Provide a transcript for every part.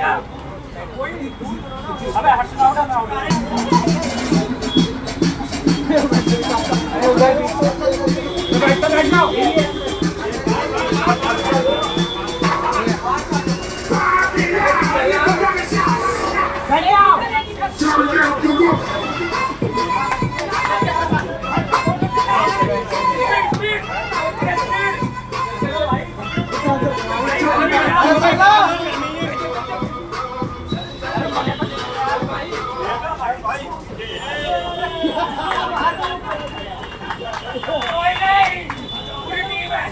आएगा कोई अबे हट जाओ ना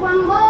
one more.